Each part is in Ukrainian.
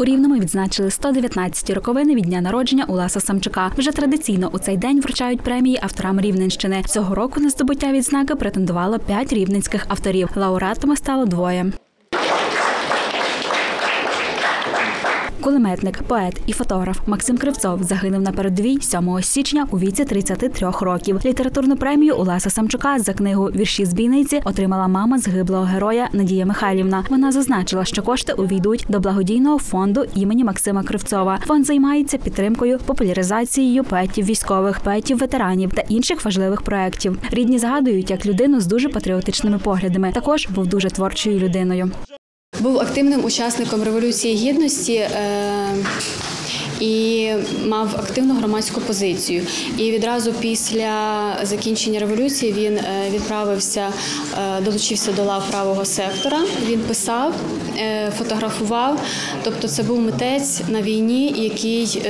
У Рівному відзначили 119-ті роковини від дня народження Уласа Самчука. Вже традиційно у цей день вручають премії авторам Рівненщини. Цього року на здобуття відзнаки претендувало п'ять рівненських авторів. Лауреатами стало двоє. Кулеметник, поет і фотограф Максим Кривцов загинув на передовій 7 січня у віці 33 років. Літературну премію Уласа Самчука за книгу Вірші з бійниці отримала мама згиблого героя Надія Михайлівна. Вона зазначила, що кошти увійдуть до благодійного фонду імені Максима Кривцова. Фонд займається підтримкою, популяризацією поетів військових, поетів ветеранів та інших важливих проєктів. Рідні згадують як людину з дуже патріотичними поглядами. Також був дуже творчою людиною. Був активним учасником Революції Гідності. е, І мав активну громадську позицію. І відразу після закінчення революції він е, відправився, е, долучився до лав правого сектора. Він писав, фотографував. Тобто, це був митець на війні, який,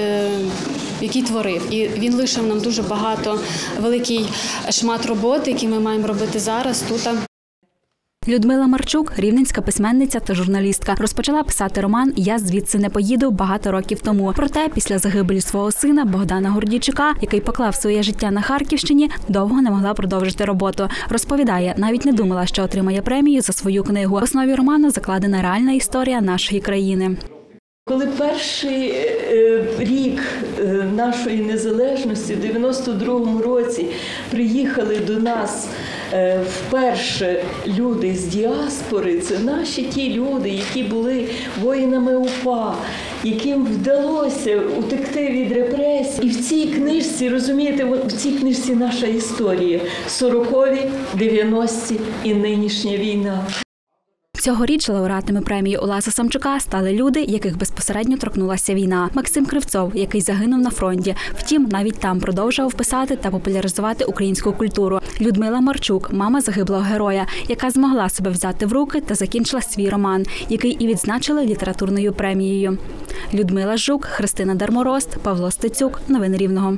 який творив. І він лишив нам дуже багато великий шмат роботи, який ми маємо робити зараз тут. Людмила Марчук, рівненська письменниця та журналістка, розпочала писати роман Я звідси не поїду багато років тому. Проте, після загибелі свого сина Богдана Гордійчука, який поклав своє життя на Харківщині, довго не могла продовжити роботу. Розповідає, навіть не думала, що отримає премію за свою книгу. В основі роману закладена реальна історія нашої країни. Коли перший е, рік е, нашої незалежності, в 92-му році, приїхали до нас вперше люди з діаспори, це наші ті люди, які були воїнами УПА, яким вдалося утекти від репресій. І в цій книжці, розумієте, в цій книжці наша історія 40-ві, 90-ті і нинішня війна. Цьогоріч лауреатами премії Уласа Самчука стали люди, яких безпосередньо торкнулася війна. Максим Кривцов, який загинув на фронті. Втім, навіть там продовжував писати та популяризувати українську культуру. Людмила Марчук, мама загиблого героя, яка змогла себе взяти в руки та закінчила свій роман, який і відзначили літературною премією. Людмила Жук, Христина Дарморост, Павло Стецюк. Новини Рівного.